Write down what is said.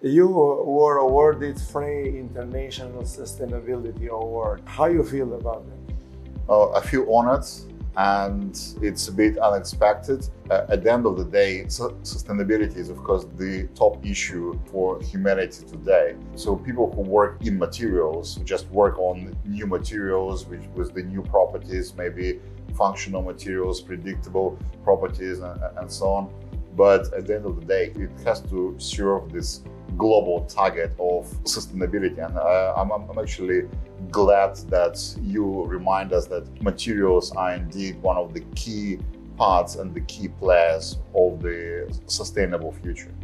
You were awarded Frey International Sustainability Award. How you feel about it? Uh, I feel honored and it's a bit unexpected. Uh, at the end of the day, sustainability is, of course, the top issue for humanity today. So people who work in materials, just work on new materials which, with the new properties, maybe functional materials, predictable properties, and, and so on. But at the end of the day, it has to serve this global target of sustainability. And uh, I'm, I'm, actually glad that you remind us that materials are indeed one of the key parts and the key players of the sustainable future.